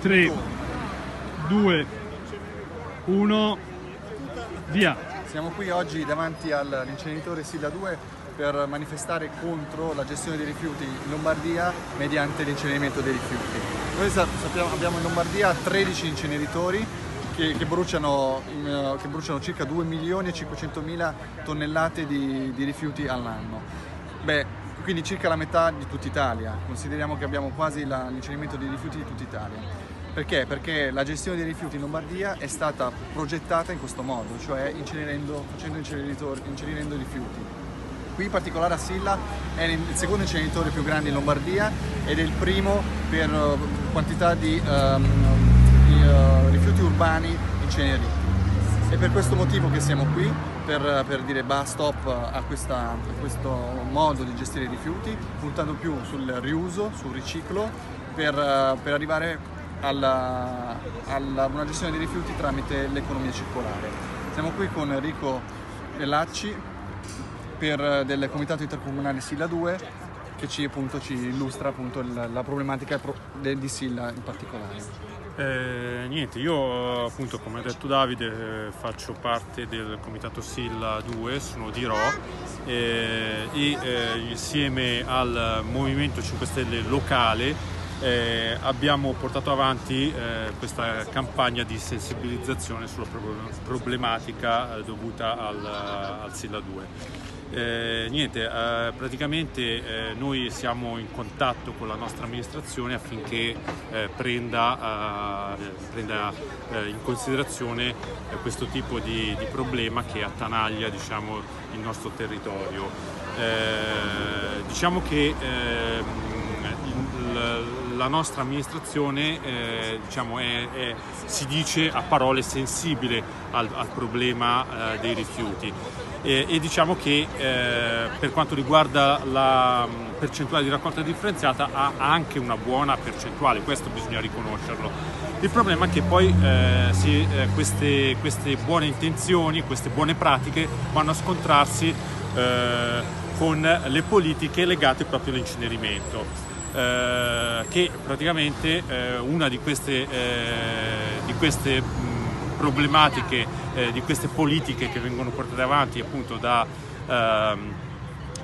3, 2, 1, via. Siamo qui oggi davanti all'inceneritore Silla 2 per manifestare contro la gestione dei rifiuti in Lombardia mediante l'incenerimento dei rifiuti. Noi sappiamo, abbiamo in Lombardia 13 inceneritori che, che, bruciano, che bruciano, circa 2 milioni e 500 mila tonnellate di, di rifiuti all'anno. Beh, quindi circa la metà di tutta Italia. Consideriamo che abbiamo quasi l'incenerimento dei rifiuti di tutta Italia. Perché? Perché la gestione dei rifiuti in Lombardia è stata progettata in questo modo, cioè incinerendo, facendo incenerendo i rifiuti. Qui in particolare a Silla è il secondo inceneritore più grande in Lombardia ed è il primo per uh, quantità di, um, di uh, rifiuti urbani inceneriti. È per questo motivo che siamo qui, per, per dire basta stop a, questa, a, questo modo di gestire i rifiuti, puntando più sul riuso, sul riciclo, per, per arrivare alla, alla, una gestione dei rifiuti tramite l'economia circolare. Siamo qui con Enrico Lacci per, del Comitato Intercomunale Silla 2 che ci, appunto, ci illustra appunto, la, la problematica di Silla in particolare. Eh, niente, io appunto come ha detto Davide eh, faccio parte del comitato Silla 2, sono di Ro eh, e eh, insieme al Movimento 5 Stelle locale eh, abbiamo portato avanti eh, questa campagna di sensibilizzazione sulla problematica dovuta al, al Silla 2. Eh, niente, eh, praticamente eh, noi siamo in contatto con la nostra amministrazione affinché eh, prenda, eh, prenda eh, in considerazione questo tipo di, di, problema che attanaglia diciamo, il nostro territorio. diciamo che ehm, la nostra amministrazione diciamo, è, è, si dice a parole sensibile al, al problema dei rifiuti e, e diciamo che eh, per quanto riguarda la mm, percentuale di raccolta differenziata ha anche una buona percentuale, questo bisogna riconoscerlo. Il problema è che poi eh, si, eh, queste, queste, buone intenzioni, queste buone pratiche vanno a scontrarsi eh, con le politiche legate proprio all'incenerimento. Eh, che praticamente eh, una di queste, di queste mh, problematiche eh, di queste politiche che vengono portate avanti appunto da, ehm,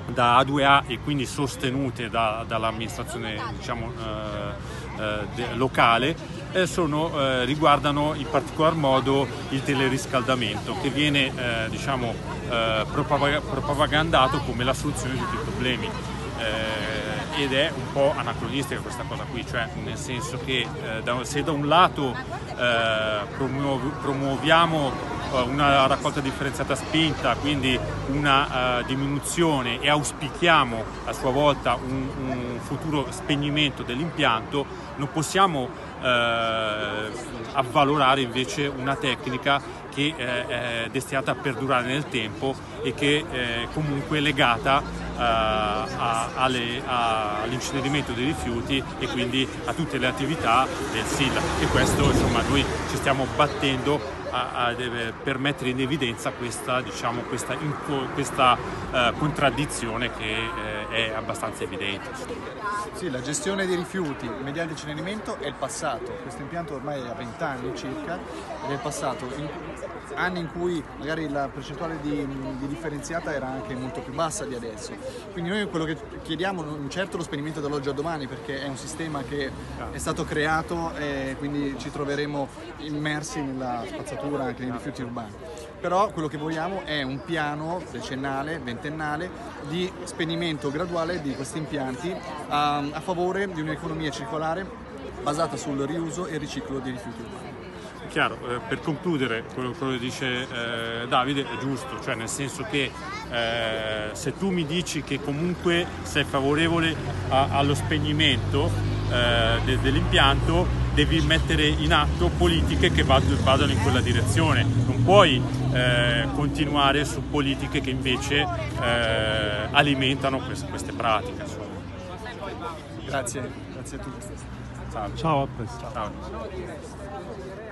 da A2A e quindi sostenute da, dall'amministrazione diciamo, eh, eh, de, locale eh, sono, eh, riguardano in particolar modo il teleriscaldamento che viene eh, diciamo, propagandato come la soluzione di tutti i problemi ed è un po' anacronistica questa cosa qui, cioè nel senso che eh, se da un lato eh, promuoviamo eh, una raccolta differenziata spinta, quindi una uh, diminuzione e auspichiamo a sua volta un, un futuro spegnimento dell'impianto, non possiamo uh, avvalorare invece una tecnica che uh, è destinata a perdurare nel tempo e che è comunque legata all'incenerimento dei rifiuti e quindi a tutte le attività del SIL. E questo insomma noi ci stiamo battendo a, a, per mettere in evidenza questa, diciamo, questa, questa uh, contraddizione che uh, è abbastanza evidente. Sì, la gestione dei rifiuti mediante incenerimento è il passato, questo impianto ormai ha 20 anni circa ed è il passato, in, anni in cui magari la percentuale di, di, differenziata era anche molto più bassa di adesso. Quindi noi quello che chiediamo non certo lo spegnimento dall'oggi a domani perché è un sistema che è stato creato e quindi ci troveremo immersi nella spazzatura anche nei rifiuti urbani. Però quello che vogliamo è un piano decennale, ventennale di spegnimento graduale di questi impianti a, a favore di un'economia circolare basata sul riuso e riciclo dei rifiuti urbani. Chiaro, eh, per concludere quello, quello che dice eh, Davide è giusto, cioè nel senso che eh, se tu mi dici che comunque sei favorevole a, allo spegnimento eh, de, dell'impianto, devi mettere in atto politiche che vadano in quella direzione, non puoi eh, continuare su politiche che invece eh, alimentano queste, queste pratiche. Grazie, grazie a tutti. Ciao. Ciao, a presto. Ciao.